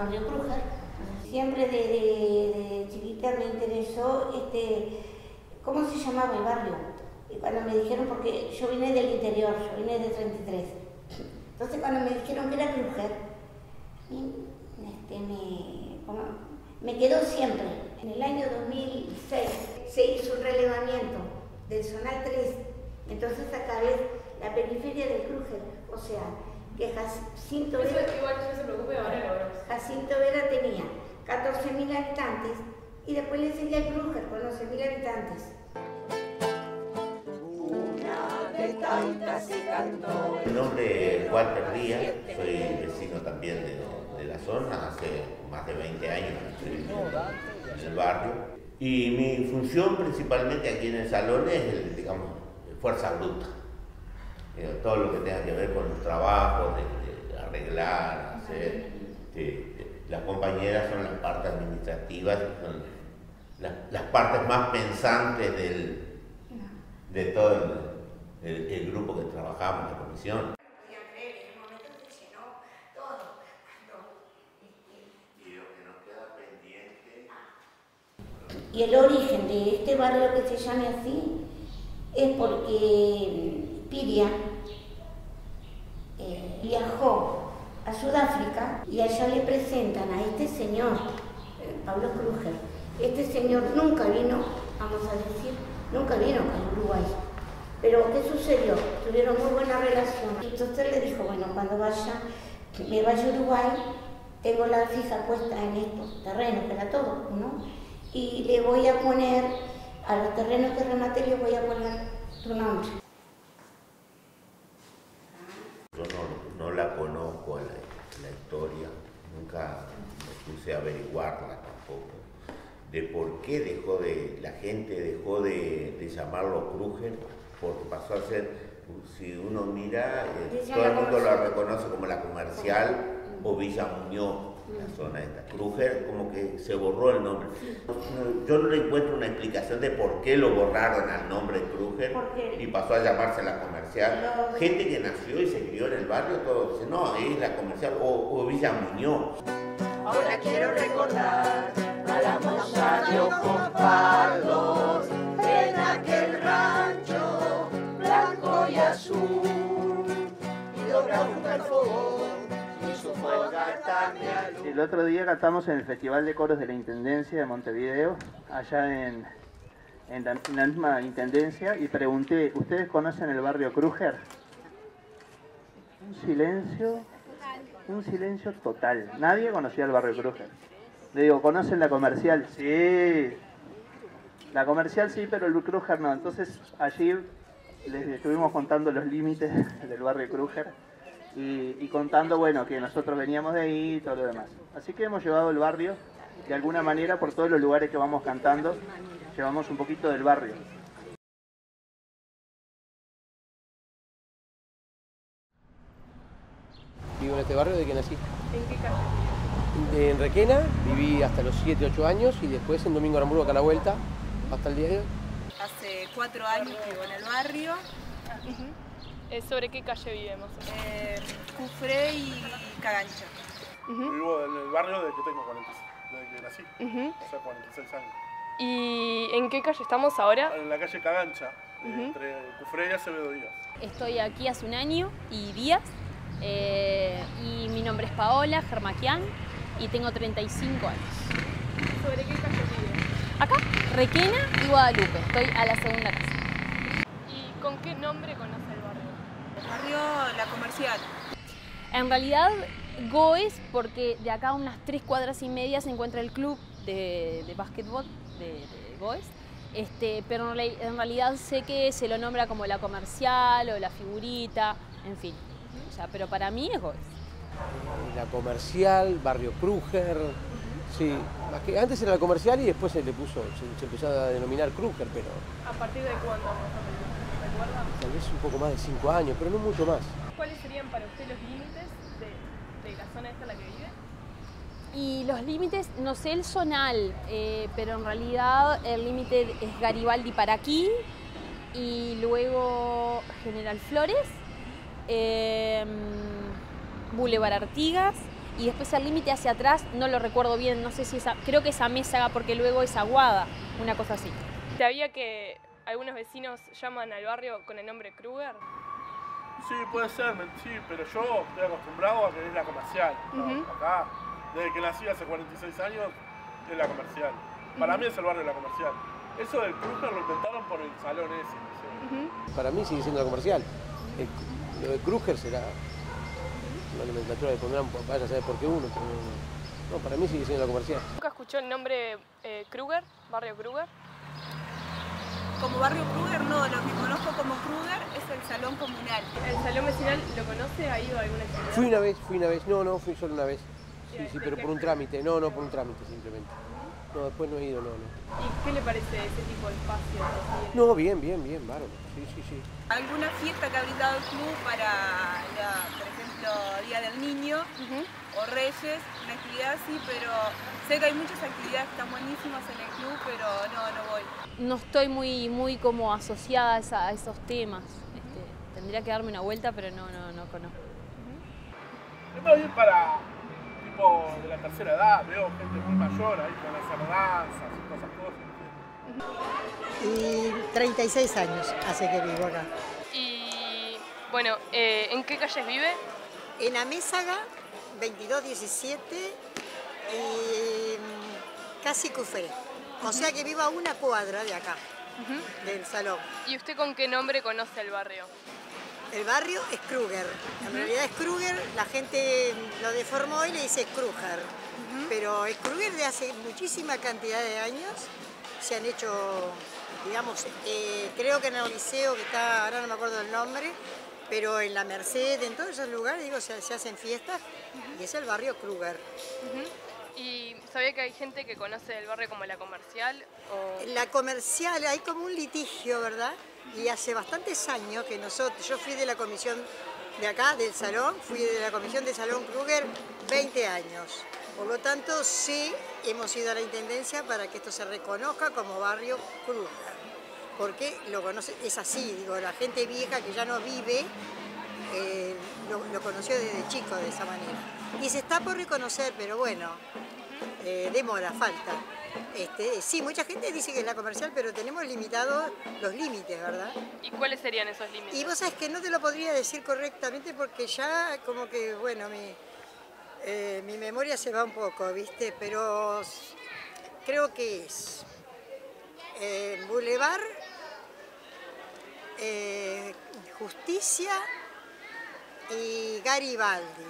barrio Crúger, siempre de, chiquita me interesó este, cómo se llamaba el barrio. Y cuando me dijeron, porque yo vine del interior, yo vine de 33. Entonces cuando me dijeron que era Crúger, este, me, me quedó siempre. En el año 2006 se hizo un relevamiento del Zonal 3, entonces ves la periferia del Crúger, o sea, que Jacinto Vera, Jacinto Vera tenía 14.000 habitantes y después le seguía el Crúger con 11.000 habitantes. Mi nombre es Walter Díaz, soy vecino también de, la zona, hace más de 20 años en el barrio. Y mi función principalmente aquí en el salón es, digamos, fuerza bruta. Eh, todo lo que tenga que ver con los trabajos, de, arreglar, hacer. las compañeras son las partes administrativas, son las, partes más pensantes del, de todo el el, grupo que trabajamos, la comisión. Y el origen de este barrio que se llame así es porque Piria eh, viajó a Sudáfrica y allá le presentan a este señor, eh, Pablo Kruger. Este señor nunca vino, vamos a decir, nunca vino a Uruguay pero ¿qué sucedió? Tuvieron muy buena relación. Entonces le dijo, bueno, cuando vaya, me vaya a Uruguay, tengo la fija puesta en estos terrenos, era todo, ¿no? Y le voy a poner, a los terrenos que remate le voy a poner tu nombre. Yo no, la conozco la, la historia, nunca me puse a averiguarla tampoco de por qué dejó de, la gente dejó de, de llamarlo Kruger porque pasó a ser, si uno mira, eh, todo el mundo lo reconoce como la comercial o Villa Muñoz, la mm. zona esta. Kruger como que se borró el nombre. Yo no le encuentro una explicación de por qué lo borraron al nombre Kruger y pasó a llamarse la comercial. Gente que nació y se crió en el barrio, todo dice, no, es la comercial o, Villa Muñoz. Ahora quiero recordar la en El otro día cantamos en el Festival de Coros de la Intendencia de Montevideo, allá en, en, la, misma Intendencia, y pregunté, ¿ustedes conocen el barrio Kruger? Un silencio, un silencio total. Nadie conocía el barrio Kruger. Le digo, ¿conocen la comercial? Sí. La comercial sí, pero el Kruger no. Entonces allí les estuvimos contando los límites del barrio Kruger y, contando, bueno, que nosotros veníamos de ahí y todo lo demás. Así que hemos llevado el barrio, de alguna manera, por todos los lugares que vamos cantando, llevamos un poquito del barrio. Vivo en este barrio desde que nací. ¿En Requena, viví hasta los 7, 8 años y después en Domingo Aramburu acá a la vuelta, hasta el día de hoy hace cuatro años vivo en el barrio. Eh, ¿Sobre qué calle vivimos? Eh, Cufré y Cagancha. Vivo en el barrio desde que tengo 46, desde que nací, o sea, 46 años. ¿Y en qué calle estamos ahora? En la calle Cagancha, entre Cufré y Acevedo Díaz. Estoy aquí hace un año y días, eh, y mi nombre es Paola Germaquian y tengo 35 años. ¿Sobre qué calle vives? Acá, Requena y Guadalupe. Estoy a la segunda casa. ¿Y con qué nombre conoce el barrio? El barrio La Comercial. En realidad, Goes, porque de acá a unas tres cuadras y media se encuentra el club de, de básquetbol de, Goes. Este, pero en realidad sé que se lo nombra como la comercial o la figurita, en fin. O sea, pero para mí es Goes. La comercial, barrio Kruger, Sí, que antes era la comercial y después se le puso, se, empezó a denominar Kruger, pero... ¿A partir de cuándo ¿Recuerda? Tal vez un poco más de cinco años, pero no mucho más. ¿Cuáles serían para usted los límites de, la zona esta en la que vive? Y los límites, no sé el zonal, eh, pero en realidad el límite es Garibaldi para aquí y luego General Flores, eh, Boulevard Artigas y después al límite hacia atrás, no lo recuerdo bien, no sé si esa, creo que es Amézaga porque luego es Aguada, una cosa así. ¿Sabía que algunos vecinos llaman al barrio con el nombre Kruger? Sí, puede ser, sí, pero yo estoy acostumbrado a que es la comercial. Acá, desde que nací hace 46 años, es la comercial. Para mí es el barrio de la comercial. Eso del Kruger lo inventaron por el salón ese. no sé. Para mí sigue siendo la comercial. El- lo de Kruger será una nomenclatura que pondrán, vaya a saber por qué uno, pero no, no, para mí sigue siendo la comercial. ¿Nunca escuchó el nombre eh, Kruger, barrio Kruger? Como barrio Kruger, no, lo que conozco como Kruger es el salón comunal. ¿El salón vecinal lo conoce? ¿Ha ido a alguna actividad? Fui una vez, fui una vez, no, no, fui solo una vez. Sí, sí, pero por un trámite, no, no, por un trámite simplemente. No, después no he ido, no, no. ¿Y qué le parece ese tipo de espacio? No, bien, bien, bien, bárbaro. Sí, sí, sí. ¿Alguna fiesta que ha brindado el club para, la- por ejemplo, Día del Niño o Reyes? Una actividad sí, pero sé que hay muchas actividades que están buenísimas en el club, pero no, no voy. No estoy muy, muy como asociada a, esa- a esos temas. Este, tendría que darme una vuelta, pero no, no, no conozco. Es más bien para tipo de la tercera edad, veo gente muy mayor ahí con las danzas y todas esas cosas. Y 36 años hace que vivo acá. Y bueno, eh, ¿en qué calles vive? En Amézaga, 2217 y mm, casi Cufré. O sea que vivo a una cuadra de acá, del salón. ¿Y usted con qué nombre conoce el barrio? El barrio es Kruger. En realidad es Kruger, la gente lo deformó y le dice Kruger. Pero es Kruger de hace muchísima cantidad de años. Se han hecho, digamos, eh, creo que en el liceo que está, ahora no me acuerdo el nombre, pero en la Merced, en todos esos lugares, digo, se, se hacen fiestas y es el barrio Kruger. ¿Y sabía que hay gente que conoce el barrio como la comercial? O... La comercial, hay como un litigio, ¿verdad? Y hace bastantes años que nosotros, yo fui de la comisión de acá, del salón, fui de la comisión de Salón Kruger 20 años. Por lo tanto, sí hemos ido a la Intendencia para que esto se reconozca como barrio Kruger. Porque lo conoce, es así, digo, la gente vieja que ya no vive, eh, lo, lo conoció desde chico de esa manera. Y se está por reconocer, pero bueno, eh, demora, falta. Este, sí, mucha gente dice que es la comercial, pero tenemos limitados los límites, ¿verdad? ¿Y cuáles serían esos límites? Y vos sabés que no te lo podría decir correctamente porque ya como que, bueno, mi, eh, mi memoria se va un poco, ¿viste? Pero creo que es eh, Boulevard, eh, Justicia y Garibaldi.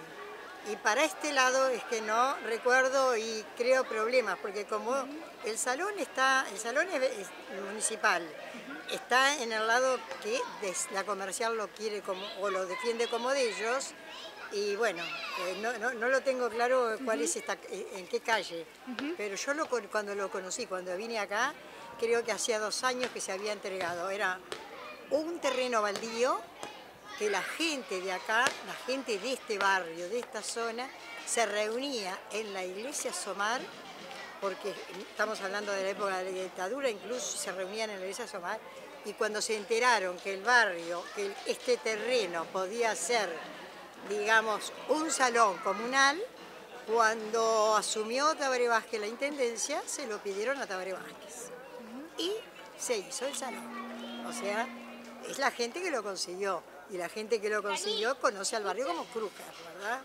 Y para este lado es que no recuerdo y creo problemas, porque como el salón está, el salón es, municipal, está en el lado que la comercial lo quiere como, o lo defiende como de ellos, y bueno, eh, no, no- lo tengo claro cuál es esta, eh, en qué calle, pero yo lo cuando lo conocí, cuando vine acá, creo que hacía dos años que se había entregado, era un terreno baldío que la gente de acá, la gente de este barrio, de esta zona, se reunía en la iglesia Somar, porque estamos hablando de la época de la dictadura, incluso se reunían en la iglesia Somar, y cuando se enteraron que el barrio, que este terreno podía ser, digamos, un salón comunal, cuando asumió Tabaré Vázquez la intendencia, se lo pidieron a Tabaré Vázquez. Y se hizo el salón. O sea, es la gente que lo consiguió. Y la gente que lo consiguió conoce al barrio como Crúcar, ¿verdad?